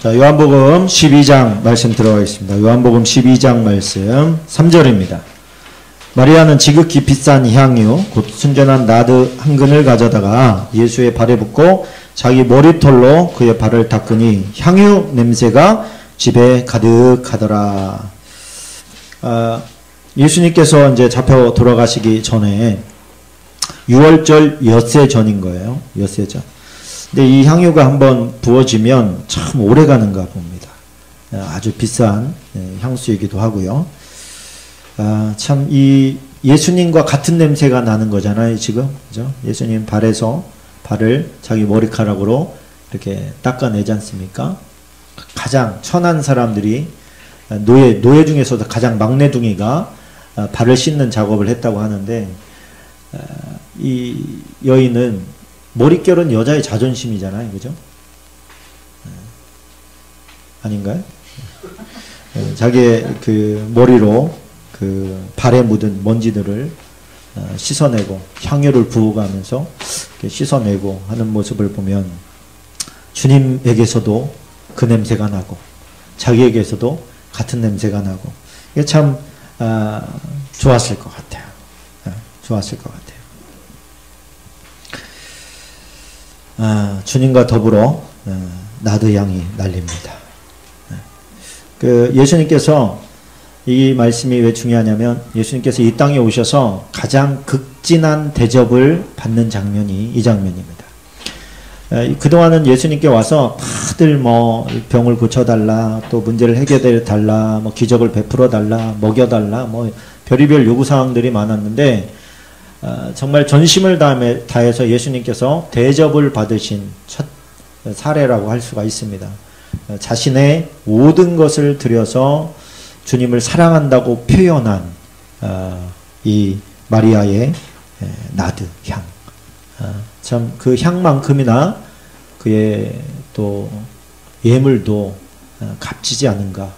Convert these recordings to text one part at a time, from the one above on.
자, 요한복음 12장 말씀 들어가겠습니다. 요한복음 12장 말씀 3절입니다. 마리아는 지극히 비싼 향유, 곧 순전한 나드 한 근을 가져다가 예수의 발에 붓고 자기 머리털로 그의 발을 닦으니 향유 냄새가 집에 가득하더라. 아, 예수님께서 이제 잡혀 돌아가시기 전에 6월절 엿새 전인 거예요. 엿새 전. 근데 이 향유가 한번 부어지면 참 오래 가는가 봅니다. 아, 아주 비싼 예, 향수이기도 하고요. 아, 참 이 예수님과 같은 냄새가 나는 거잖아요, 지금. 그죠? 예수님 발에서 발을 자기 머리카락으로 이렇게 닦아내지 않습니까? 가장 천한 사람들이 노예 노예 중에서도 가장 막내둥이가 아, 발을 씻는 작업을 했다고 하는데 아, 이 여인은 머릿결은 여자의 자존심이잖아요, 그죠? 아닌가요? 예, 자기의 그 머리로 그 발에 묻은 먼지들을 어, 씻어내고 향유를 부어가면서 씻어내고 하는 모습을 보면 주님에게서도 그 냄새가 나고 자기에게서도 같은 냄새가 나고 이게 참 아, 좋았을 것 같아요. 아, 좋았을 것 같아요. 아, 주님과 더불어 어, 나드 향이 날립니다. 그 예수님께서 이 말씀이 왜 중요하냐면 예수님께서 이 땅에 오셔서 가장 극진한 대접을 받는 장면이 이 장면입니다. 그동안은 예수님께 와서 다들 뭐 병을 고쳐달라, 또 문제를 해결해 달라, 뭐 기적을 베풀어 달라, 먹여달라, 뭐 별의별 요구사항들이 많았는데, 어, 정말 전심을 다해서 예수님께서 대접을 받으신 첫 사례라고 할 수가 있습니다. 어, 자신의 모든 것을 들여서 주님을 사랑한다고 표현한 어, 이 마리아의 나드 향. 어, 참그 향만큼이나 그의 또 예물도 어, 값지지 않은가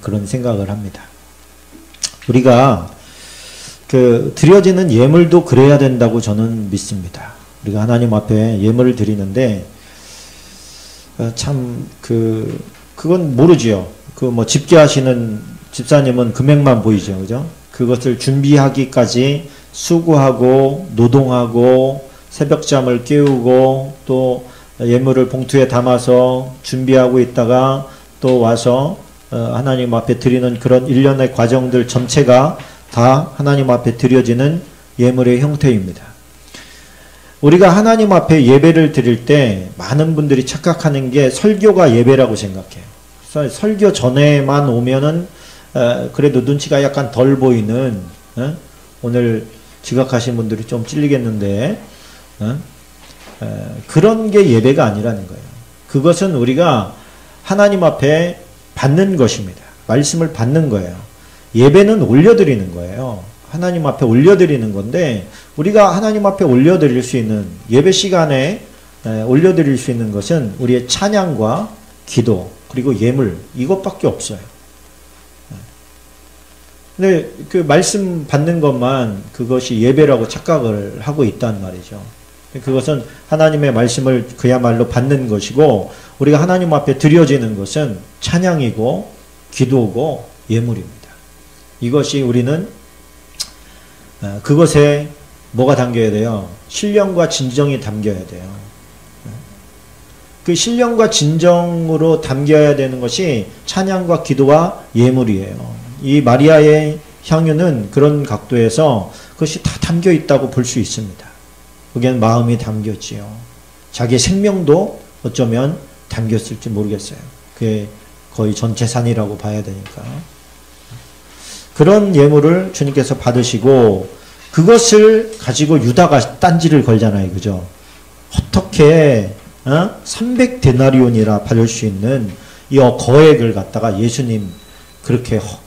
그런 생각을 합니다. 우리가 그 드려지는 예물도 그래야 된다고 저는 믿습니다. 우리가 하나님 앞에 예물을 드리는데 참 그 그건 모르지요. 그 뭐 집계하시는 집사님은 금액만 보이죠. 그죠? 그것을 준비하기까지 수고하고 노동하고 새벽잠을 깨우고 또 예물을 봉투에 담아서 준비하고 있다가 또 와서 어, 하나님 앞에 드리는 그런 일련의 과정들 전체가 다 하나님 앞에 드려지는 예물의 형태입니다. 우리가 하나님 앞에 예배를 드릴 때 많은 분들이 착각하는 게 설교가 예배라고 생각해요. 설교 전에만 오면은 어, 그래도 눈치가 약간 덜 보이는 어? 오늘 지각하신 분들이 좀 찔리겠는데 어? 그런 게 예배가 아니라는 거예요. 그것은 우리가 하나님 앞에 받는 것입니다. 말씀을 받는 거예요. 예배는 올려드리는 거예요. 하나님 앞에 올려드리는 건데 우리가 하나님 앞에 올려드릴 수 있는 예배 시간에 올려드릴 수 있는 것은 우리의 찬양과 기도 그리고 예물 이것밖에 없어요. 근데 그 말씀 받는 것만 그것이 예배라고 착각을 하고 있단 말이죠. 그것은 하나님의 말씀을 그야말로 받는 것이고 우리가 하나님 앞에 드려지는 것은 찬양이고 기도고 예물입니다. 이것이 우리는 어, 그것에 뭐가 담겨야 돼요? 신령과 진정이 담겨야 돼요. 그 신령과 진정으로 담겨야 되는 것이 찬양과 기도와 예물이에요. 이 마리아의 향유는 그런 각도에서 그것이 다 담겨 있다고 볼 수 있습니다. 거기엔 마음이 담겼지요. 자기 생명도 어쩌면 담겼을지 모르겠어요. 그게 거의 전 재산이라고 봐야 되니까. 그런 예물을 주님께서 받으시고 그것을 가지고 유다가 딴지를 걸잖아요. 그죠? 어떻게 어? 300데나리온이라 받을 수 있는 이 거액을 갖다가 예수님 그렇게 허,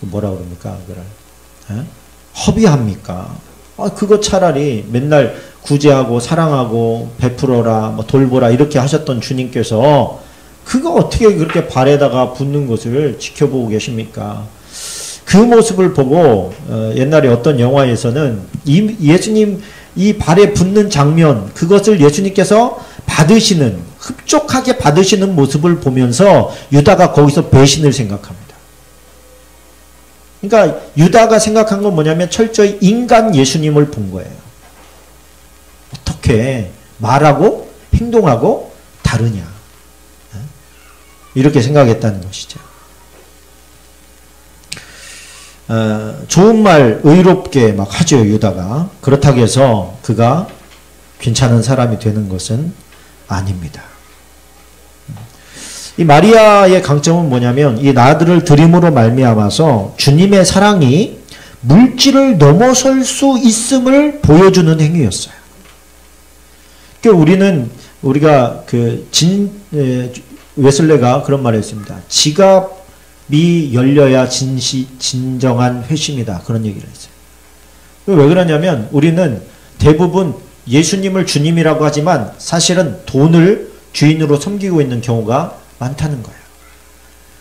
뭐라 그럽니까? 그걸 어? 허비합니까? 아, 그거 차라리 맨날 구제하고 사랑하고 베풀어라 뭐 돌보라 이렇게 하셨던 주님께서 그거 어떻게 그렇게 발에다가 붙는 것을 지켜보고 계십니까? 그 모습을 보고 어, 옛날에 어떤 영화에서는 이, 예수님 이 발에 붙는 장면 그것을 예수님께서 받으시는 흡족하게 받으시는 모습을 보면서 유다가 거기서 배신을 생각합니다. 그러니까 유다가 생각한 건 뭐냐면 철저히 인간 예수님을 본 거예요. 어떻게 말하고 행동하고 다르냐. 이렇게 생각했다는 것이죠. 어, 좋은 말 의롭게 막 하죠 유다가 그렇다고 해서 그가 괜찮은 사람이 되는 것은 아닙니다. 이 마리아의 강점은 뭐냐면 이 나들을 드림으로 말미암아서 주님의 사랑이 물질을 넘어설 수 있음을 보여주는 행위였어요. 그 우리는 우리가 그 진 웨슬레가 그런 말을 했습니다. 지갑 이 열려야 진시 진정한 회심이다. 그런 얘기를 했어요. 왜 그러냐면 우리는 대부분 예수님을 주님이라고 하지만 사실은 돈을 주인으로 섬기고 있는 경우가 많다는 거예요.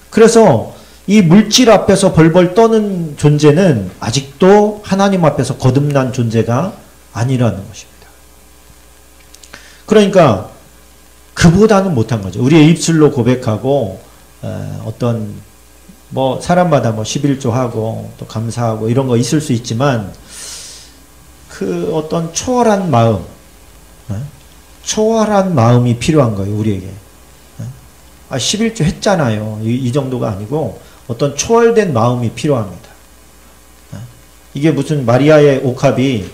그래서 이 물질 앞에서 벌벌 떠는 존재는 아직도 하나님 앞에서 거듭난 존재가 아니라는 것입니다. 그러니까 그보다는 못한 거죠. 우리의 입술로 고백하고 어떤 뭐 사람마다 뭐 11조 하고 또 감사하고 이런 거 있을 수 있지만 그 어떤 초월한 마음, 초월한 마음이 필요한 거예요, 우리에게. 아, 11조 했잖아요. 이, 이 정도가 아니고 어떤 초월된 마음이 필요합니다. 이게 무슨 마리아의 옥합이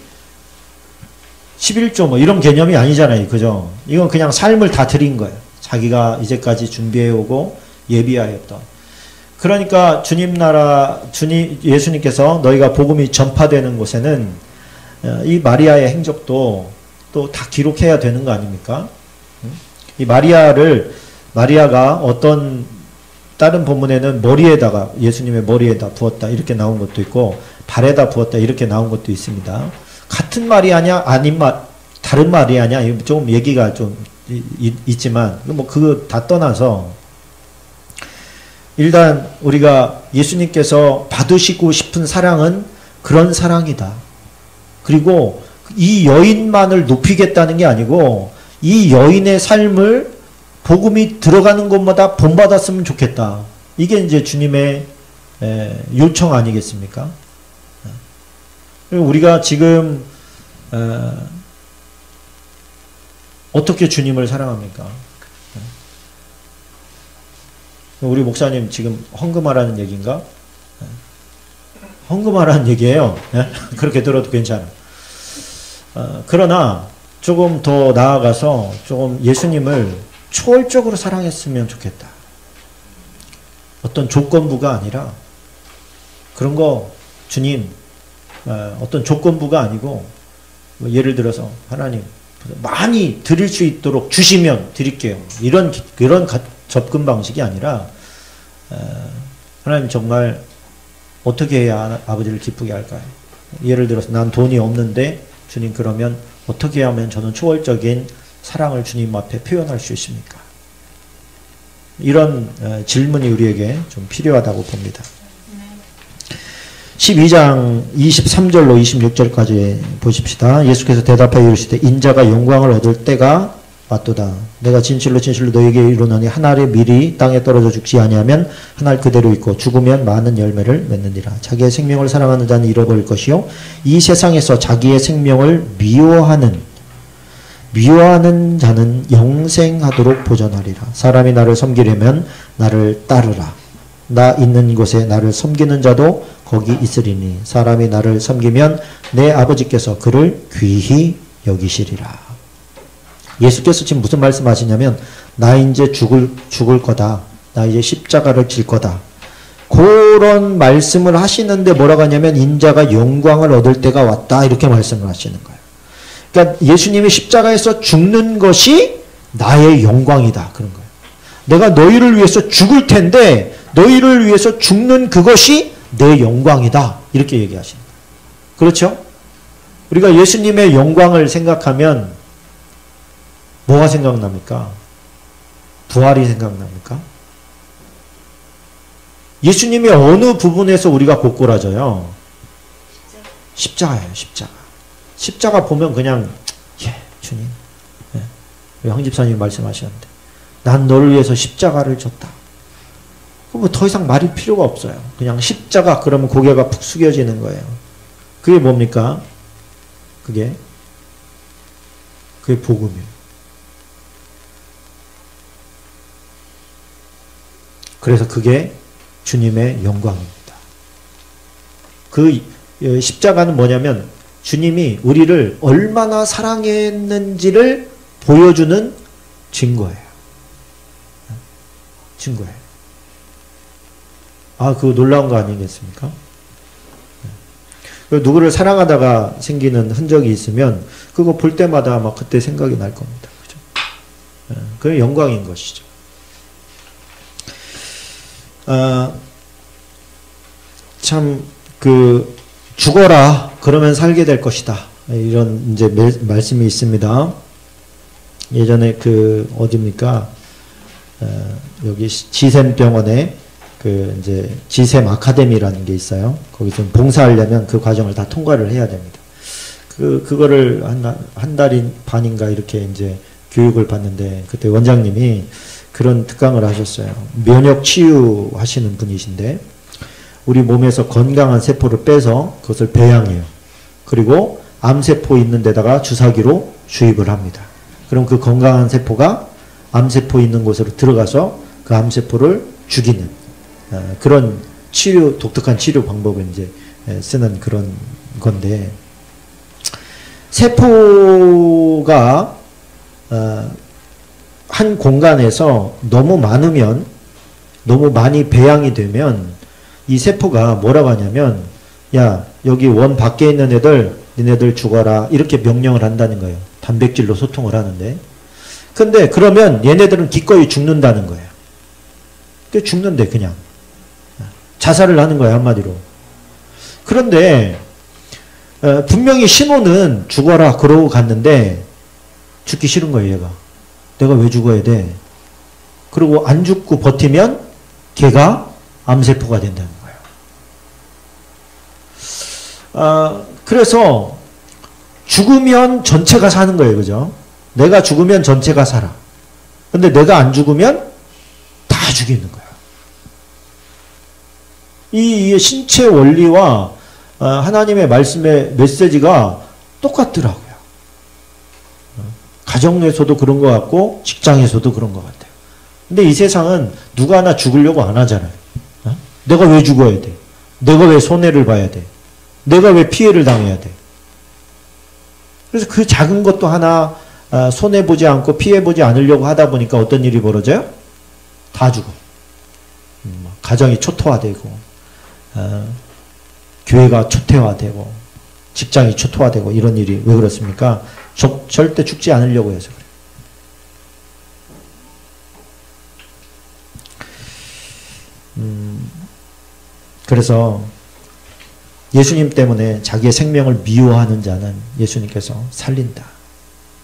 11조 뭐 이런 개념이 아니잖아요. 그죠? 이건 그냥 삶을 다 드린 거예요. 자기가 이제까지 준비해오고 예비하였던. 그러니까 주님 나라, 주님, 예수님께서 너희가 복음이 전파되는 곳에는 어, 이 마리아의 행적도 또 다 기록해야 되는 거 아닙니까? 이 마리아를 마리아가 어떤 다른 본문에는 머리에다가 예수님의 머리에다 부었다 이렇게 나온 것도 있고 발에다 부었다 이렇게 나온 것도 있습니다. 같은 말이 아니야 아닌 말 다른 말이 아니야 좀 얘기가 좀 있지만 뭐 그거 다 떠나서 일단 우리가 예수님께서 받으시고 싶은 사랑은 그런 사랑이다. 그리고 이 여인만을 높이겠다는 게 아니고 이 여인의 삶을 복음이 들어가는 곳마다 본받았으면 좋겠다. 이게 이제 주님의 요청 아니겠습니까? 우리가 지금 어떻게 주님을 사랑합니까? 우리 목사님 지금 헌금하라는 얘기인가? 헌금하라는 얘기예요. 예? 그렇게 들어도 괜찮아. 어, 그러나 조금 더 나아가서 조금 예수님을 초월적으로 사랑했으면 좋겠다. 어떤 조건부가 아니라 그런 거 주님 어, 어떤 조건부가 아니고 뭐 예를 들어서 하나님 많이 드릴 수 있도록 주시면 드릴게요. 이런 그런 접근 방식이 아니라 어, 하나님 정말 어떻게 해야 아버지를 기쁘게 할까요? 예를 들어서 난 돈이 없는데 주님 그러면 어떻게 하면 저는 초월적인 사랑을 주님 앞에 표현할 수 있습니까? 이런 어, 질문이 우리에게 좀 필요하다고 봅니다. 12장 23절로 26절까지 보십시다. 예수께서 대답하여 이르시되 인자가 영광을 얻을 때가 왔도다. 내가 진실로 진실로 너에게 이르노니 한 알의 밀이 땅에 떨어져 죽지 아니하면 한 알 그대로 있고 죽으면 많은 열매를 맺느니라. 자기의 생명을 사랑하는 자는 잃어버릴 것이요 이 세상에서 자기의 생명을 미워하는 미워하는 자는 영생하도록 보전하리라. 사람이 나를 섬기려면 나를 따르라. 나 있는 곳에 나를 섬기는 자도 거기 있으리니 사람이 나를 섬기면 내 아버지께서 그를 귀히 여기시리라. 예수께서 지금 무슨 말씀하시냐면 나 이제 죽을 죽을 거다. 나 이제 십자가를 질 거다. 그런 말씀을 하시는데 뭐라고 하냐면 인자가 영광을 얻을 때가 왔다. 이렇게 말씀을 하시는 거예요. 그러니까 예수님이 십자가에서 죽는 것이 나의 영광이다. 그런 거예요. 내가 너희를 위해서 죽을 텐데 너희를 위해서 죽는 그것이 내 영광이다. 이렇게 얘기하시는 거예요. 그렇죠? 우리가 예수님의 영광을 생각하면 뭐가 생각납니까? 부활이 생각납니까? 예수님이 어느 부분에서 우리가 고꾸라져요? 십자가예요, 십자가. 십자가 보면 그냥, 예, 주님. 예. 황 집사님 말씀하셨는데. 난 너를 위해서 십자가를 졌다. 뭐더 이상 말이 필요가 없어요. 그냥 십자가 그러면 고개가 푹 숙여지는 거예요. 그게 뭡니까? 그게 그게 복음이에요. 그래서 그게 주님의 영광입니다. 그 어, 십자가는 뭐냐면 주님이 우리를 얼마나 사랑했는지를 보여주는 증거예요. 증거예요. 아, 그거 놀라운 거 아니겠습니까? 네. 누구를 사랑하다가 생기는 흔적이 있으면 그거 볼 때마다 막 그때 생각이 날 겁니다. 그죠? 네. 그게 영광인 것이죠. 아, 참, 그, 죽어라. 그러면 살게 될 것이다. 이런 이제 말씀이 있습니다. 예전에 그, 어딥니까? 어, 여기 지샘 병원에 그 이제 지샘 아카데미라는 게 있어요. 거기서 봉사하려면 그 과정을 다 통과를 해야 됩니다. 그, 그거를 한, 한 달인 반인가 이렇게 이제 교육을 받는데 그때 원장님이 그런 특강을 하셨어요. 면역 치유 하시는 분이신데 우리 몸에서 건강한 세포를 빼서 그것을 배양해요. 그리고 암세포 있는 데다가 주사기로 주입을 합니다. 그럼 그 건강한 세포가 암세포 있는 곳으로 들어가서 그 암세포를 죽이는 어, 그런 치료, 독특한 치료 방법을 이제 쓰는 그런 건데 세포가 어, 한 공간에서 너무 많으면 너무 많이 배양이 되면 이 세포가 뭐라고 하냐면 야 여기 원 밖에 있는 애들 니네들 죽어라 이렇게 명령을 한다는 거예요. 단백질로 소통을 하는데 근데 그러면 얘네들은 기꺼이 죽는다는 거예요. 그 죽는데 그냥 자살을 하는 거예요 한마디로. 그런데 어, 분명히 신호는 죽어라 그러고 갔는데 죽기 싫은 거예요 얘가. 내가 왜 죽어야 돼? 그리고 안 죽고 버티면 걔가 암세포가 된다는 거예요. 아, 그래서 죽으면 전체가 사는 거예요. 그죠? 내가 죽으면 전체가 살아. 근데 내가 안 죽으면 다 죽이는 거야. 이, 신체 원리와 어, 하나님의 말씀의 메시지가 똑같더라고요. 가정에서도 그런 것 같고 직장에서도 그런 것 같아요. 근데 이 세상은 누가 하나 죽으려고 안 하잖아요. 어? 내가 왜 죽어야 돼? 내가 왜 손해를 봐야 돼? 내가 왜 피해를 당해야 돼? 그래서 그 작은 것도 하나 아, 손해 보지 않고 피해 보지 않으려고 하다 보니까 어떤 일이 벌어져요? 다 죽어. 음, 뭐 가정이 초토화되고 어, 교회가 초토화되고 직장이 초토화되고 이런 일이 왜 그렇습니까? 저, 절대 죽지 않으려고 해서 그래요. 음, 그래서 예수님 때문에 자기의 생명을 미워하는 자는 예수님께서 살린다.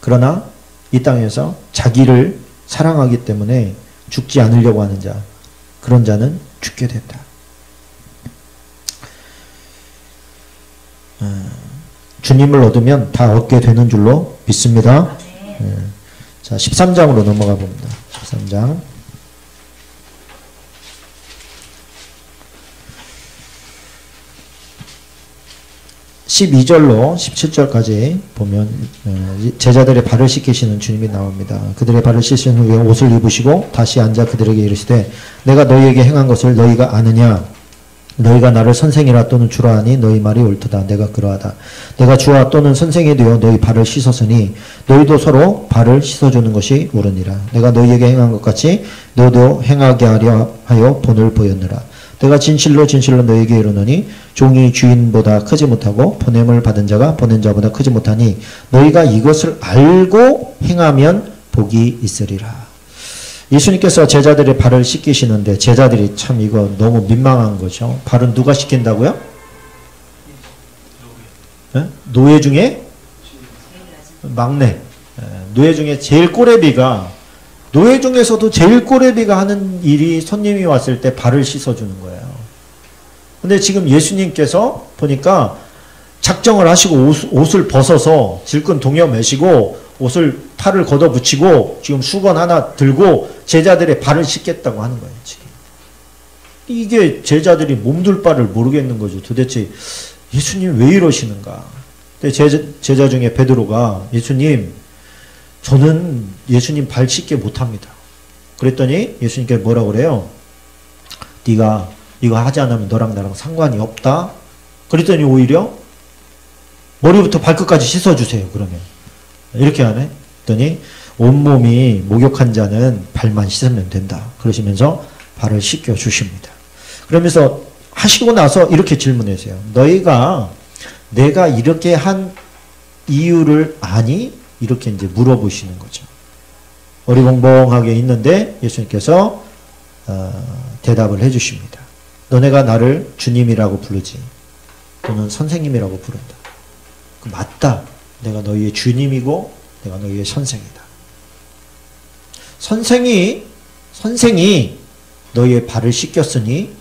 그러나 이 땅에서 자기를 사랑하기 때문에 죽지 않으려고 하는 자, 그런 자는 죽게 된다. 음. 주님을 얻으면 다 얻게 되는 줄로 믿습니다. 네. 자, 13장으로 넘어가 봅니다. 13장. 12절로 17절까지 보면 어, 제자들의 발을 씻기시는 주님이 나옵니다. 그들의 발을 씻으신 후에 옷을 입으시고 다시 앉아 그들에게 이르시되 내가 너희에게 행한 것을 너희가 아느냐 너희가 나를 선생이라 또는 주라 하니 너희 말이 옳도다. 내가 그러하다. 내가 주와 또는 선생이 되어 너희 발을 씻었으니 너희도 서로 발을 씻어주는 것이 옳으니라. 내가 너희에게 행한 것 같이 너도 행하게 하려 하여 본을 보였느라. 내가 진실로 진실로 너희에게 이르노니 종이 주인보다 크지 못하고 보냄을 받은 자가 보낸 자보다 크지 못하니 너희가 이것을 알고 행하면 복이 있으리라. 예수님께서 제자들의 발을 씻기시는데 제자들이 참 이거 너무 민망한 거죠. 발은 누가 씻긴다고요? 네? 노예 중에 막내. 예, 노예 중에 제일 꼬레비가 노예 중에서도 제일 꼬레비가 하는 일이 손님이 왔을 때 발을 씻어주는 거예요. 근데 지금 예수님께서 보니까 작정을 하시고 옷, 을 벗어서 질끈 동여 매시고 옷을 팔을 걷어 붙이고 지금 수건 하나 들고 제자들의 발을 씻겠다고 하는 거예요, 지금. 이게 제자들이 몸둘 바를 모르겠는 거죠. 도대체 예수님 왜 이러시는가? 근데 제자, 제자 중에 베드로가 예수님 저는 예수님 발 씻게 못합니다. 그랬더니 예수님께 뭐라 그래요? 네가 이거 하지 않으면 너랑 나랑 상관이 없다. 그랬더니 오히려 머리부터 발끝까지 씻어주세요. 그러면 이렇게 하네. 그랬더니 온몸이 목욕한 자는 발만 씻으면 된다. 그러시면서 발을 씻겨 주십니다. 그러면서 하시고 나서 이렇게 질문하세요. 너희가 내가 이렇게 한 이유를 아니? 이렇게 이제 물어보시는 거죠. 어리벙벙하게 있는데 예수님께서 어, 대답을 해주십니다. 너네가 나를 주님이라고 부르지 또는 선생님이라고 부른다. 그 맞다. 내가 너희의 주님이고 내가 너희의 선생이다. 선생이 선생이 너희의 발을 씻겼으니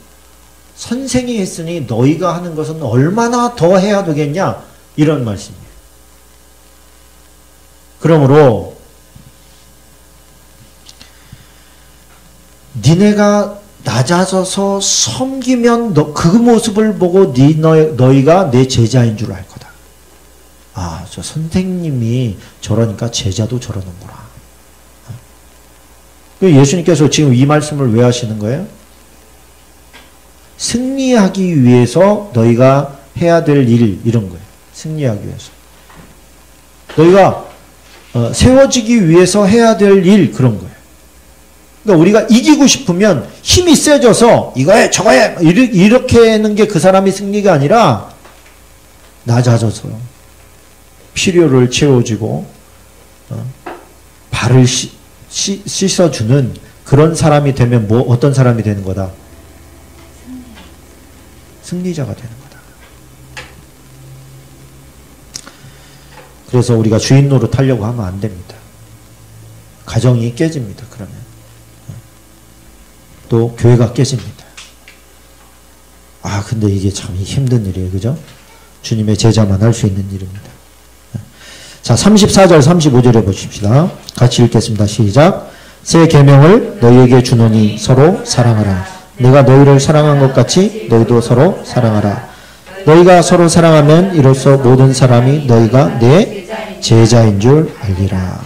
선생이 했으니 너희가 하는 것은 얼마나 더 해야 되겠냐 이런 말씀이에요. 그러므로 니네가 낮아져서 섬기면 너, 그 모습을 보고 니 너희, 너희가 내 제자인 줄 알 거다. 아, 저 선생님이 저러니까 제자도 저러는구나. 그 예수님께서 지금 이 말씀을 왜 하시는 거예요? 승리하기 위해서 너희가 해야 될 일, 이런 거예요. 승리하기 위해서. 너희가 어, 세워지기 위해서 해야 될 일, 그런 거예요. 그러니까 우리가 이기고 싶으면 힘이 세져서 이거 해, 저거 해, 이렇게 하는 게 그 사람이 승리가 아니라 낮아져서 필요를 채워주고 어, 발을 씻, 씻어주는 그런 사람이 되면 뭐 어떤 사람이 되는 거다? 승리자가 되는 거다. 그래서 우리가 주인 노릇 하려고 하면 안 됩니다. 가정이 깨집니다. 그러면 또 교회가 깨집니다. 아 근데 이게 참 힘든 일이에요. 그죠? 주님의 제자만 할 수 있는 일입니다. 자 34절 35절에 보십시다. 같이 읽겠습니다. 시작 새 계명을 너희에게 주노니 서로 사랑하라. 내가 너희를 사랑한 것 같이 너희도 서로 사랑하라. 너희가 서로 사랑하면 이로써 모든 사람이 너희가 내 제자인 줄 알리라.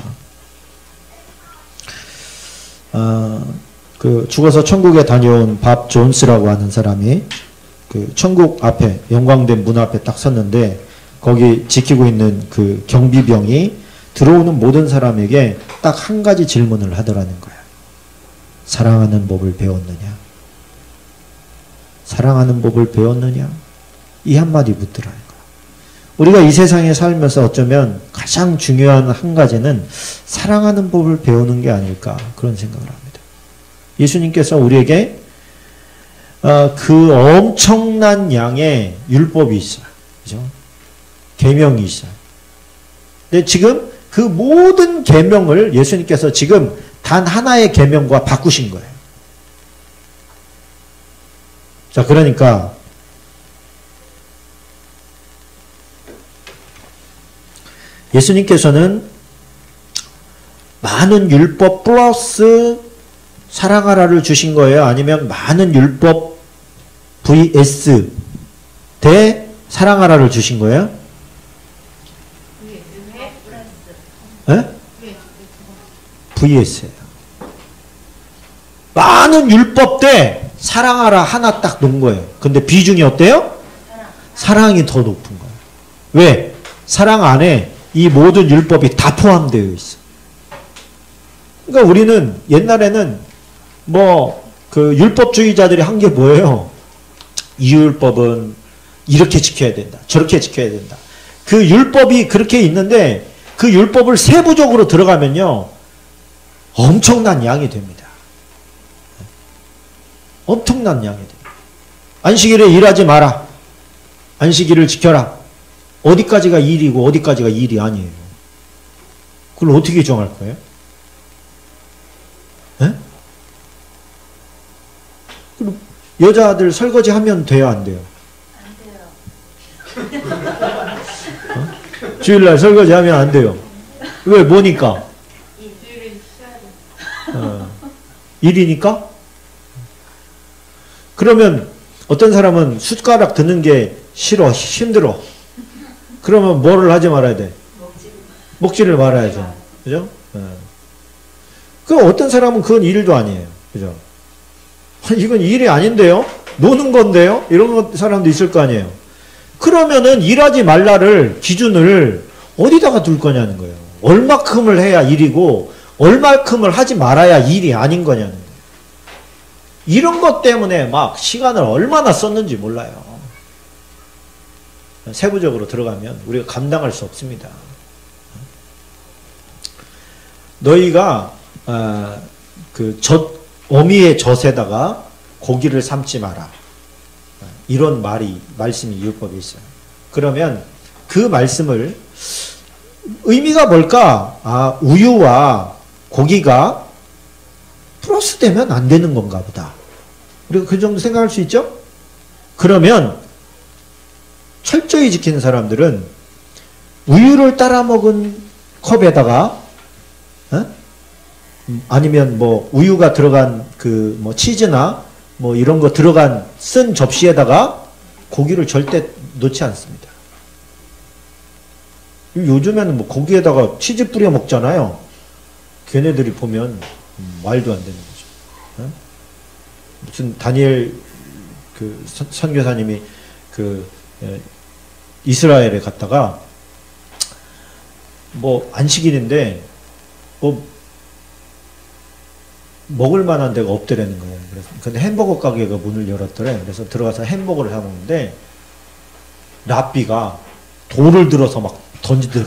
어, 그 죽어서 천국에 다녀온 밥 존스라고 하는 사람이 그 천국 앞에 영광된 문 앞에 딱 섰는데 거기 지키고 있는 그 경비병이 들어오는 모든 사람에게 딱 한 가지 질문을 하더라는 거야. 사랑하는 법을 배웠느냐? 사랑하는 법을 배웠느냐? 이 한마디 묻더라는 거야. 우리가 이 세상에 살면서 어쩌면 가장 중요한 한 가지는 사랑하는 법을 배우는 게 아닐까 그런 생각을 합니다. 예수님께서 우리에게 어, 그 엄청난 양의 율법이 있어요. 그죠? 계명이 있어요. 근데 지금 그 모든 계명을 예수님께서 지금 단 하나의 계명과 바꾸신 거예요. 자, 그러니까 예수님께서는 많은 율법 플러스 사랑하라를 주신 거예요? 아니면 많은 율법 vs 대 사랑하라를 주신 거예요? 네? vs예요. 많은 율법 대 사랑하라 하나 딱 놓은 거예요. 근데 비중이 어때요? 사랑 이 더 높은 거예요. 왜? 사랑 안에 이 모든 율법이 다 포함되어 있어. 그러니까 우리는 옛날에는 뭐 그 율법주의자들이 한 게 뭐예요? 이 율법은 이렇게 지켜야 된다. 저렇게 지켜야 된다. 그 율법이 그렇게 있는데 그 율법을 세부적으로 들어가면요. 엄청난 양이 됩니다. 엄청난 양이 됩니다. 안식일에 일하지 마라. 안식일을 지켜라. 어디까지가 일이고 어디까지가 일이 아니에요. 그걸 어떻게 정할 거예요? 네? 그럼 여자들 설거지 하면 돼요, 안 돼요? 안 돼요. 어? 주일날 설거지 하면 안 돼요. 왜 뭐니까? 어, 일이니까? 그러면 어떤 사람은 숟가락 드는 게 싫어, 힘들어. 그러면 뭐를 하지 말아야 돼? 먹지를 말아야죠. 그죠? 어. 그 어떤 사람은 그건 일도 아니에요. 그죠? 이건 일이 아닌데요? 노는 건데요? 이런 사람도 있을 거 아니에요. 그러면은 일하지 말라를 기준을 어디다가 둘 거냐는 거예요. 얼마큼을 해야 일이고 얼마큼을 하지 말아야 일이 아닌 거냐는 거예요. 이런 것 때문에 막 시간을 얼마나 썼는지 몰라요. 세부적으로 들어가면 우리가 감당할 수 없습니다. 너희가 어, 그 젖 어미의 젖에다가 고기를 삶지 마라. 이런 말이 말씀이 율법에 있어요. 그러면 그 말씀을 의미가 뭘까? 아, 우유와 고기가 플러스 되면 안 되는 건가 보다. 우리가 그 정도 생각할 수 있죠? 그러면 철저히 지키는 사람들은 우유를 따라 먹은 컵에다가 어? 아니면 뭐 우유가 들어간 그 뭐 치즈나 뭐 이런 거 들어간 쓴 접시에다가 고기를 절대 넣지 않습니다. 요즘에는 뭐 고기에다가 치즈 뿌려 먹잖아요. 걔네들이 보면 음, 말도 안 되는 거죠. 어? 무슨 다니엘 그 선 교사님이 그 예, 이스라엘에 갔다가 뭐 안식일인데 뭐 먹을 만한 데가 없더라는 거예요. 그래서 근데 햄버거 가게가 문을 열었더래. 그래서 들어가서 햄버거를 사 먹는데 랍비가 돌을 들어서 막 던지더래.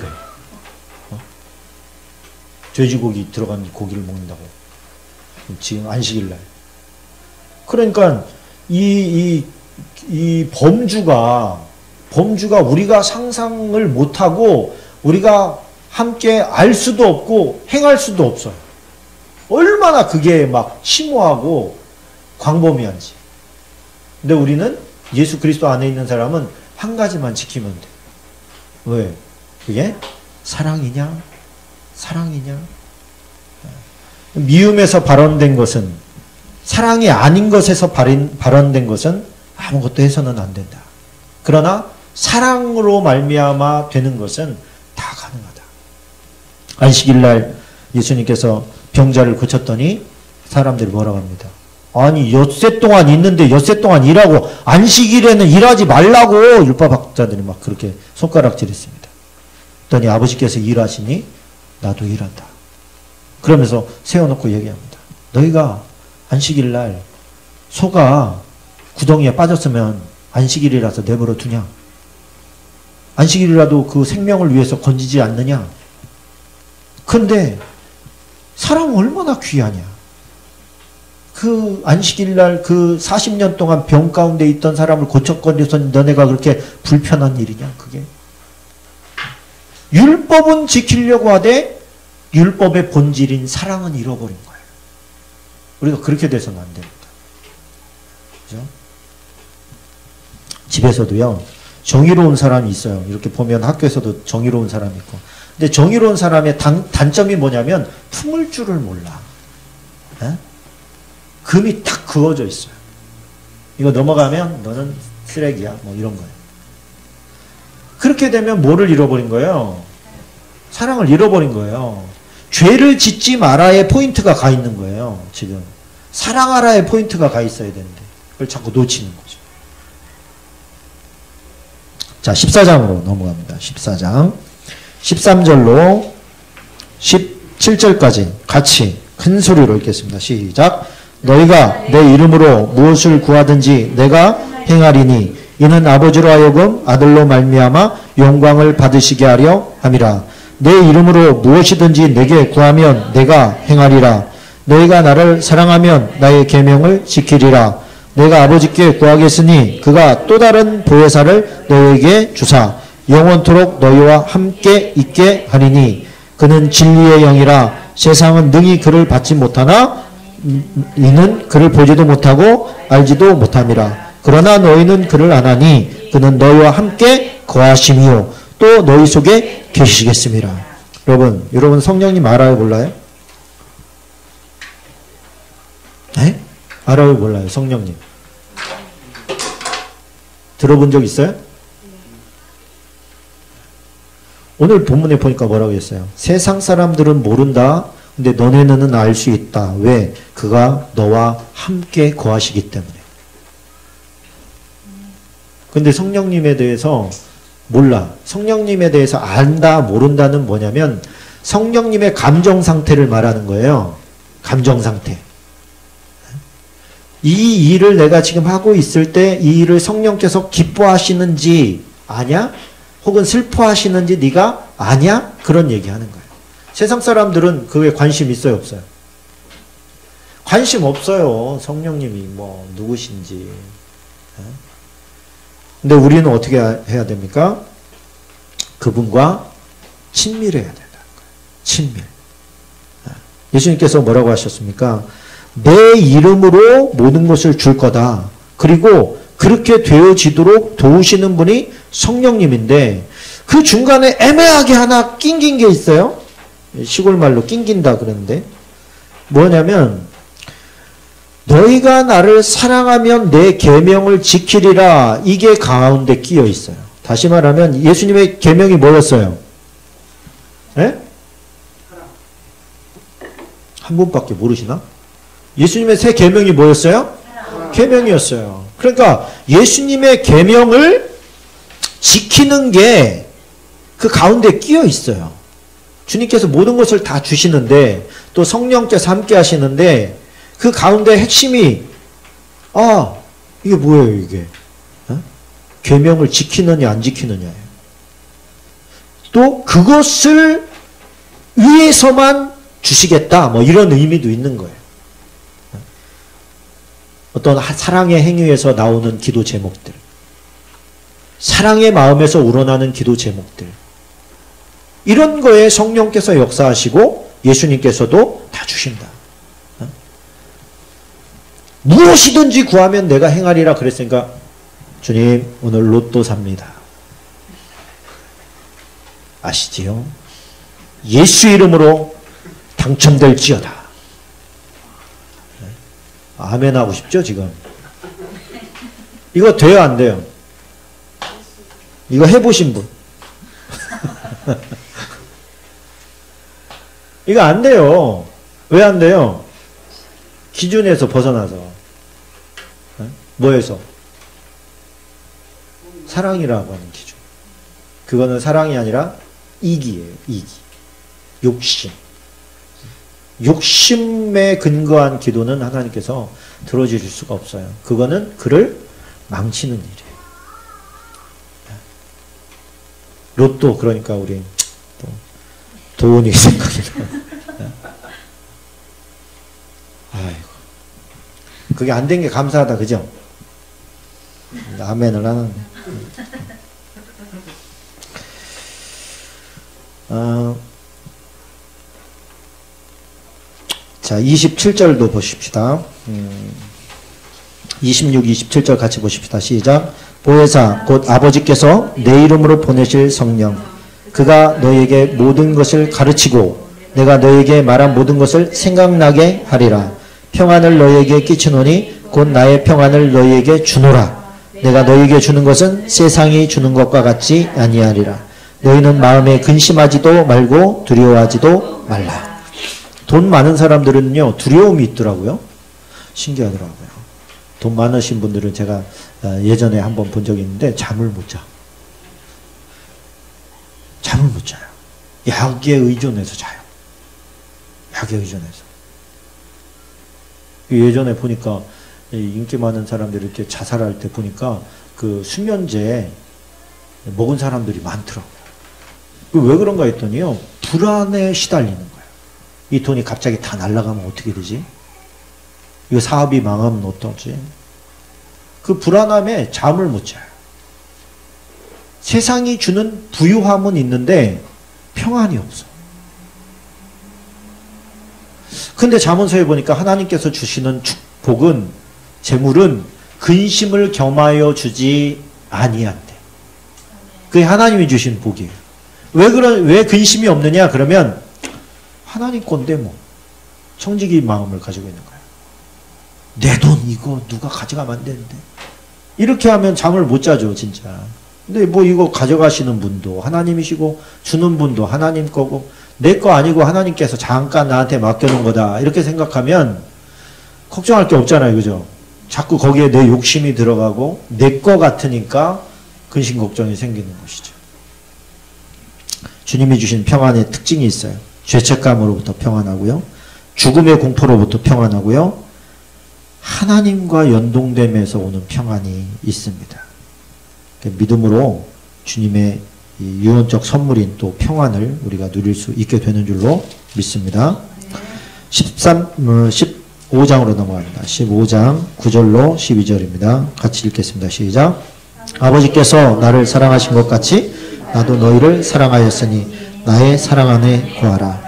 어? 돼지고기 들어간 고기를 먹는다고. 지금 안식일 날. 그러니까 이, 이, 이 범주가 범주가 우리가 상상을 못하고 우리가 함께 알 수도 없고 행할 수도 없어요. 얼마나 그게 막 심오하고 광범위한지. 근데 우리는 예수 그리스도 안에 있는 사람은 한 가지만 지키면 돼. 왜? 그게 사랑이냐? 사랑이냐? 미움에서 발언된 것은 사랑이 아닌 것에서 발언된 것은 아무것도 해서는 안 된다. 그러나 사랑으로 말미암아 되는 것은 다 가능하다. 안식일 날 예수님께서 병자를 고쳤더니 사람들이 뭐라고 합니다. 아니 엿새 동안 있는데 엿새 동안 일하고 안식일에는 일하지 말라고 율법학자들이 막 그렇게 손가락질했습니다. 그랬더니 아버지께서 일하시니 나도 일한다. 그러면서 세워놓고 얘기합니다. 너희가 안식일 날 소가 구덩이에 빠졌으면 안식일이라서 내버려 두냐? 안식일이라도 그 생명을 위해서 건지지 않느냐? 근데 사람 얼마나 귀하냐? 그 안식일 날 그 40년 동안 병 가운데 있던 사람을 고쳐거려서 너네가 그렇게 불편한 일이냐? 그게 율법은 지키려고 하되 율법의 본질인 사랑은 잃어버린 거예요. 우리가 그렇게 돼서는 안 됩니다. 그죠? 집에서도요, 정의로운 사람이 있어요. 이렇게 보면 학교에서도 정의로운 사람이 있고. 근데 정의로운 사람의 단, 단점이 뭐냐면 품을 줄을 몰라. 에? 금이 탁 그어져 있어요. 이거 넘어가면 너는 쓰레기야. 뭐 이런 거예요. 그렇게 되면 뭐를 잃어버린 거예요? 사랑을 잃어버린 거예요. 죄를 짓지 마라의 포인트가 가 있는 거예요. 지금. 사랑하라의 포인트가 가 있어야 되는데. 그걸 자꾸 놓치는 거죠. 자, 14장으로 넘어갑니다. 14장. 13절로 17절까지 같이 큰 소리로 읽겠습니다. 시작. 너희가 내 이름으로 무엇을 구하든지 내가 행하리니 이는 아버지로 하여금 아들로 말미암아 영광을 받으시게 하려 함이라. 내 이름으로 무엇이든지 내게 구하면 내가 행하리라. 너희가 나를 사랑하면 나의 계명을 지키리라. 내가 아버지께 구하겠으니 그가 또 다른 보혜사를 너희에게 주사 영원토록 너희와 함께 있게 하리니 그는 진리의 영이라 세상은 능히 그를 받지 못하나 이는 그를 보지도 못하고 알지도 못함이라 그러나 너희는 그를 안하니 그는 너희와 함께 거하심이요 또 너희 속에 계시겠습니다. 여러분, 여러분 성령님 알아요, 몰라요? 네? 알아요, 몰라요, 성령님? 들어본 적 있어요? 오늘 본문에 보니까 뭐라고 했어요? 세상 사람들은 모른다. 근데 너네는 알 수 있다. 왜? 그가 너와 함께 거하시기 때문에. 근데 성령님에 대해서 몰라. 성령님에 대해서 안다, 모른다는 뭐냐면 성령님의 감정 상태를 말하는 거예요. 감정 상태. 이 일을 내가 지금 하고 있을 때 이 일을 성령께서 기뻐하시는지 아냐? 혹은 슬퍼하시는지 네가 아냐? 그런 얘기하는 거예요. 세상 사람들은 그에 관심 있어요, 없어요? 관심 없어요. 성령님이 뭐 누구신지. 근데 우리는 어떻게 해야 됩니까? 그분과 친밀해야 거예요. 친밀. 예수님께서 뭐라고 하셨습니까? 내 이름으로 모든 것을 줄 거다. 그리고 그렇게 되어지도록 도우시는 분이 성령님인데 그 중간에 애매하게 하나 낑긴 게 있어요. 시골 말로 낑긴다 그러는데 뭐냐면 너희가 나를 사랑하면 내 계명을 지키리라 이게 가운데 끼어 있어요. 다시 말하면 예수님의 계명이 뭐였어요? 예? 한 분밖에 모르시나? 예수님의 새 계명이 뭐였어요? 계명이었어요. 그러니까 예수님의 계명을 지키는 게 그 가운데 끼어 있어요. 주님께서 모든 것을 다 주시는데 또 성령께서 함께 하시는데 그 가운데 핵심이 아 이게 뭐예요 이게 어? 계명을 지키느냐 안 지키느냐예요. 또 그것을 위해서만 주시겠다 뭐 이런 의미도 있는 거예요. 어떤 사랑의 행위에서 나오는 기도 제목들 사랑의 마음에서 우러나는 기도 제목들 이런 거에 성령께서 역사하시고 예수님께서도 다 주신다. 어? 무엇이든지 구하면 내가 행하리라 그랬으니까 주님 오늘 로또 삽니다. 아시지요? 예수 이름으로 당첨될지어다. 네? 아멘 하고 싶죠 지금? 이거 돼요 안 돼요? 이거 해보신 분? 이거 안 돼요. 왜 안 돼요? 기준에서 벗어나서. 어? 뭐에서? 사랑이라고 하는 기준. 그거는 사랑이 아니라 이기예요. 이기. 욕심. 욕심에 근거한 기도는 하나님께서 들어주실 수가 없어요. 그거는 그를 망치는 일이에요. 로또 그러니까 우리 또 도원이 생각이 나. 아이고 그게 안 된 게 감사하다 그죠? 아멘을 하는. 어, 자 27절도 보십시다. 음, 26, 27절 같이 보십시다. 시작. 보혜사 곧 아버지께서 내 이름으로 보내실 성령 그가 너에게 모든 것을 가르치고 내가 너에게 말한 모든 것을 생각나게 하리라 평안을 너에게 끼치노니 곧 나의 평안을 너에게 주노라 내가 너에게 주는 것은 세상이 주는 것과 같지 아니하리라 너희는 마음에 근심하지도 말고 두려워하지도 말라 돈 많은 사람들은요 두려움이 있더라고요 신기하더라고요 돈 많으신 분들은 제가 어, 예전에 한번 본 적이 있는데 잠을 못 자. 잠을 못 자요. 약에 의존해서 자요. 약에 의존해서. 예전에 보니까 인기 많은 사람들이 이렇게 자살할 때 보니까 그 수면제 먹은 사람들이 많더라고요. 왜 그런가 했더니요. 불안에 시달리는 거예요. 이 돈이 갑자기 다 날아가면 어떻게 되지? 이거 사업이 망하면 어떠지? 그 불안함에 잠을 못 자요. 세상이 주는 부유함은 있는데 평안이 없어. 근데 잠언서에 보니까 하나님께서 주시는 축복은 재물은 근심을 겸하여 주지 아니한대. 그게 하나님이 주신 복이에요. 왜 그런 왜 근심이 없느냐? 그러면 하나님 건데 뭐 청지기 마음을 가지고 있는 거야. 내돈 이거 누가 가져가면 안 되는데. 이렇게 하면 잠을 못 자죠, 진짜. 근데 뭐 이거 가져가시는 분도 하나님이시고 주는 분도 하나님 거고 내 거 아니고 하나님께서 잠깐 나한테 맡겨놓은 거다. 이렇게 생각하면 걱정할 게 없잖아요. 그죠? 자꾸 거기에 내 욕심이 들어가고 내 거 같으니까 근심 걱정이 생기는 것이죠. 주님이 주신 평안의 특징이 있어요. 죄책감으로부터 평안하고요. 죽음의 공포로부터 평안하고요. 하나님과 연동됨에서 오는 평안이 있습니다. 믿음으로 주님의 유언적 선물인 또 평안을 우리가 누릴 수 있게 되는 줄로 믿습니다. 13, 15장으로 어, 넘어갑니다. 15장 9절로 12절입니다. 같이 읽겠습니다. 시작. 아버지께서 나를 사랑하신 것 같이 나도 너희를 사랑하였으니 나의 사랑 안에 거하라.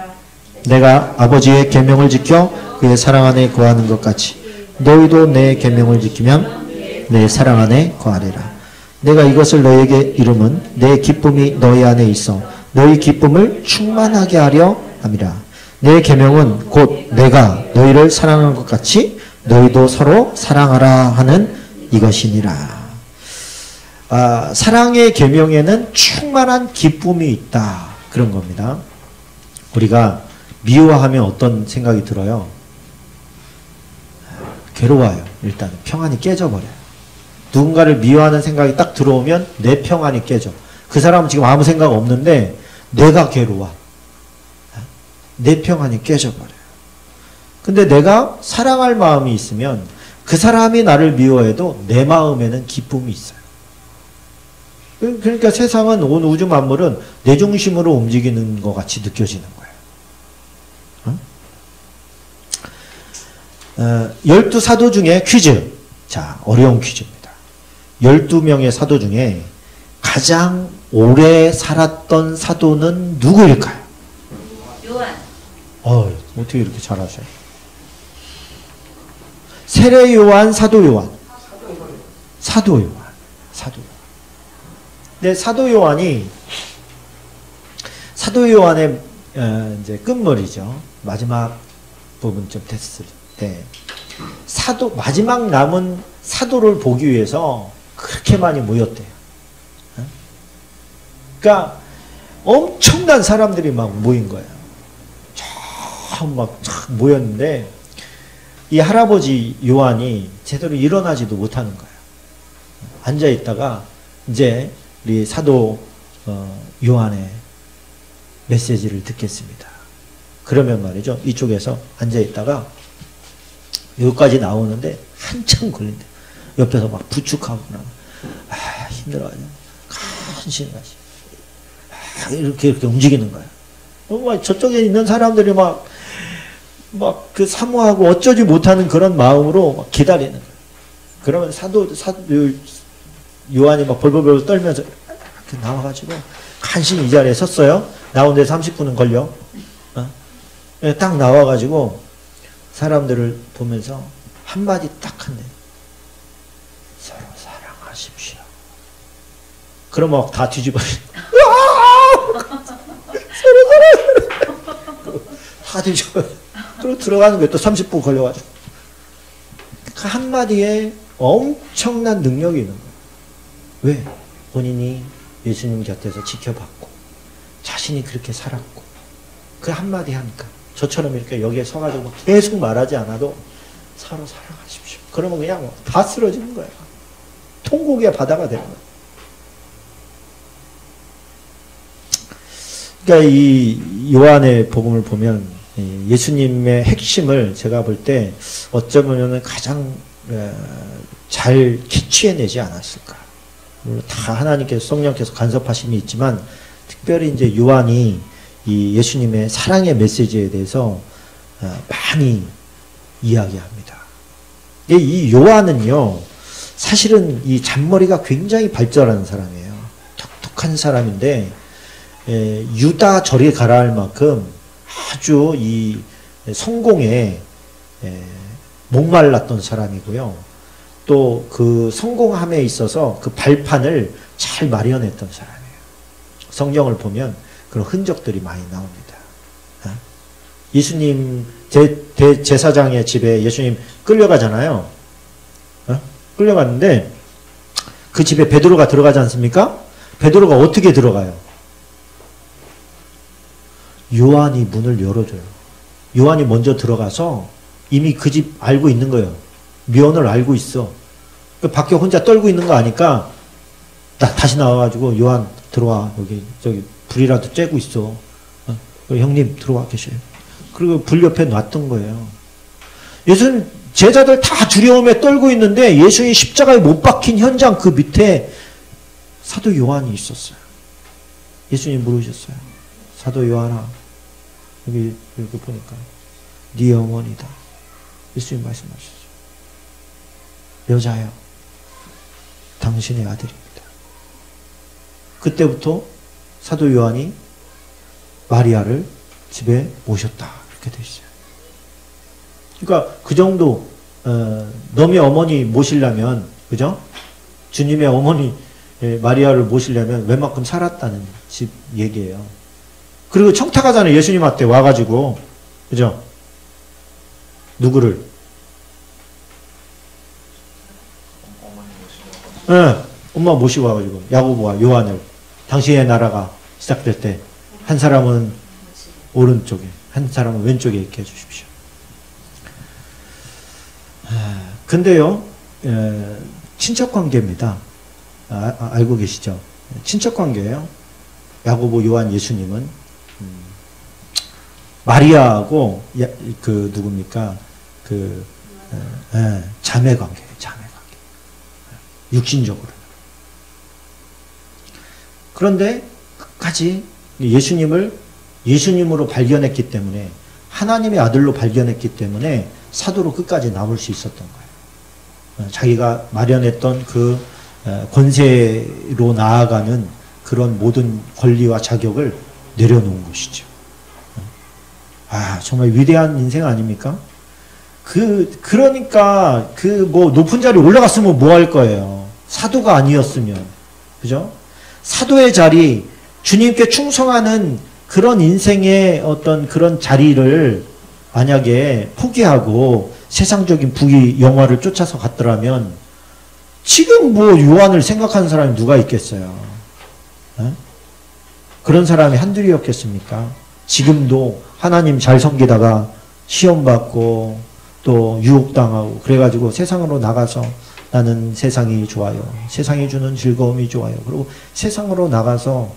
내가 아버지의 계명을 지켜 그의 사랑 안에 거하는 것 같이 너희도 내 계명을 지키면 내 사랑 안에 거하리라. 내가 이것을 너에게 이름은 내 기쁨이 너희 안에 있어 너희 기쁨을 충만하게 하려 함이라. 내 계명은 곧 내가 너희를 사랑한 것 같이 너희도 서로 사랑하라 하는 이것이니라. 아, 사랑의 계명에는 충만한 기쁨이 있다. 그런 겁니다. 우리가 미워하면 어떤 생각이 들어요? 괴로워요. 일단 평안이 깨져버려요. 누군가를 미워하는 생각이 딱 들어오면 내 평안이 깨져. 그 사람은 지금 아무 생각 없는데 내가 괴로워. 내 평안이 깨져버려요. 근데 내가 사랑할 마음이 있으면 그 사람이 나를 미워해도 내 마음에는 기쁨이 있어요. 그러니까 세상은 온 우주 만물은 내 중심으로 움직이는 것 같이 느껴지는 거예요. 어? 열두 사도 중에 퀴즈. 자, 어려운 퀴즈입니다. 12명의 사도 중에 가장 오래 살았던 사도는 누구일까요? 요한. 어, 어떻게 이렇게 잘하셔요? 세례 요한, 사도 요한. 사도 요한. 사도 요한. 근데 사도 요한이 사도 요한의 어, 이제 끝머리죠. 마지막 부분쯤 됐을 때 사도 마지막 남은 사도를 보기 위해서 그렇게 많이 모였대요. 어? 그러니까 엄청난 사람들이 막 모인 거예요. 막 모였는데 이 할아버지 요한이 제대로 일어나지도 못하는 거예요. 앉아 있다가 이제 우리 사도 어, 요한의 메시지를 듣겠습니다. 그러면 말이죠. 이쪽에서 앉아 있다가 여기까지 나오는데 한참 걸린대. 옆에서 막 부축하거나 아, 힘들어가지고 간신히 가시. 아, 이렇게 이렇게 움직이는 거야. 어, 저쪽에 있는 사람들이 막 막 그 사모하고 어쩌지 못하는 그런 마음으로 막 기다리는 거야. 그러면 사도 사도 요한이 막 벌벌벌 떨면서 이렇게 나와가지고 간신히 이 자리에 섰어요. 나오는데 30분은 걸려. 어? 예, 딱 나와가지고 사람들을 보면서 한마디 딱 한대. 서로 사랑하십시오. 그럼 막 다 뒤집어. 서로 사랑. 다 뒤집어. 그리고 들어가는 게또 30분 걸려가지고. 그 한마디에 엄청난 능력이 있는 거예요. 왜? 본인이 예수님 곁에서 지켜봤고, 자신이 그렇게 살았고, 그 한마디 하니까. 저처럼 이렇게 여기에 서가지고 계속 말하지 않아도 서로 사랑하십시오. 그러면 그냥 다 쓰러지는 거예요. 통곡의 바다가 되는 거예요. 그러니까 이 요한의 복음을 보면 예수님의 핵심을 제가 볼 때 어쩌면 가장 잘 캐치해내지 않았을까. 물론 다 하나님께서 성령께서 간섭하심이 있지만 특별히 이제 요한이 이 예수님의 사랑의 메시지에 대해서 많이 이야기합니다. 이 요한은요, 사실은 이 잔머리가 굉장히 발달한 사람이에요. 독특한 사람인데, 유다 절에 가라 할 만큼 아주 이 성공에 목말랐던 사람이고요. 또 그 성공함에 있어서 그 발판을 잘 마련했던 사람이에요. 성경을 보면 그런 흔적들이 많이 나옵니다. 어? 예수님 대, 대 제사장의 집에 예수님 끌려가잖아요. 어? 끌려갔는데 그 집에 베드로가 들어가지 않습니까? 베드로가 어떻게 들어가요? 요한이 문을 열어줘요. 요한이 먼저 들어가서 이미 그 집 알고 있는 거예요. 면을 알고 있어. 그 밖에 혼자 떨고 있는 거 아니까 나 다시 나와가지고 요한 들어와 여기 저기 불이라도 쬐고 있어. 어? 그리고 형님 들어와 계셔요. 그리고 불 옆에 놨던 거예요. 예수님 제자들 다 두려움에 떨고 있는데 예수님 십자가에 못 박힌 현장 그 밑에 사도 요한이 있었어요. 예수님 물으셨어요. 사도 요한아 여기 이렇게 보니까 네 어머니다. 예수님 말씀하셨죠. 여자여 당신의 아들입니다. 그때부터 사도 요한이 마리아를 집에 모셨다. 이렇게 돼 있어요. 그러니까 그 정도 어, 너의 어머니 모시려면 그죠? 주님의 어머니 예, 마리아를 모시려면 웬만큼 살았다는 집 얘기예요. 그리고 청탁하잖아요. 예수님한테 와가지고 그죠? 누구를? 예, 엄마 모시고 와가지고 야고보와 요한을 당신의 나라가 시작될 때 한 사람은 오른쪽에 한 사람은 왼쪽에 있게 해주십시오. 아, 근데요, 에, 친척 관계입니다. 아, 아, 알고 계시죠? 친척 관계예요. 야고보, 요한, 예수님은 음, 마리아하고 야, 그 누굽니까? 그. 자매 관계. 육신적으로. 그런데 끝까지 예수님을 예수님으로 발견했기 때문에 하나님의 아들로 발견했기 때문에 사도로 끝까지 남을 수 있었던 거예요. 어, 자기가 마련했던 그 어, 권세로 나아가는 그런 모든 권리와 자격을 내려놓은 것이죠. 어. 아, 정말 위대한 인생 아닙니까? 그, 그러니까, 그, 뭐, 높은 자리에 올라갔으면 뭐 할 거예요? 사도가 아니었으면. 그죠? 사도의 자리, 주님께 충성하는 그런 인생의 어떤 그런 자리를 만약에 포기하고 세상적인 부귀 영화를 쫓아서 갔더라면 지금 뭐 요한을 생각하는 사람이 누가 있겠어요? 어? 그런 사람이 한둘이었겠습니까? 지금도 하나님 잘 섬기다가 시험 받고 또 유혹당하고 그래가지고 세상으로 나가서 나는 세상이 좋아요. 세상이 주는 즐거움이 좋아요. 그리고 세상으로 나가서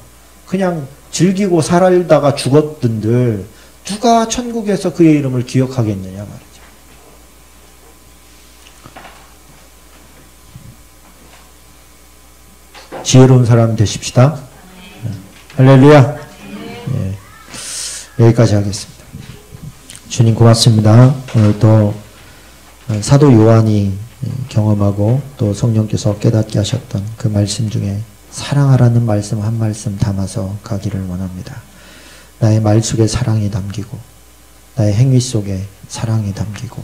그냥 즐기고 살다가 죽었던들 누가 천국에서 그의 이름을 기억하겠느냐 말이죠. 지혜로운 사람 되십시다. 네. 할렐루야. 네. 여기까지 하겠습니다. 주님 고맙습니다. 오늘 또 사도 요한이 경험하고 또 성령께서 깨닫게 하셨던 그 말씀 중에 사랑하라는 말씀 한 말씀 담아서 가기를 원합니다. 나의 말 속에 사랑이 담기고 나의 행위 속에 사랑이 담기고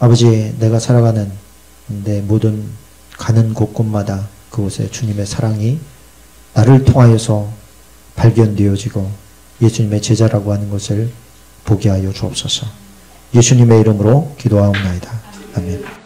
아버지 내가 살아가는 내 모든 가는 곳곳마다 그곳에 주님의 사랑이 나를 통하여서 발견되어지고 예수님의 제자라고 하는 것을 보게 하여 주옵소서. 예수님의 이름으로 기도하옵나이다. 아멘.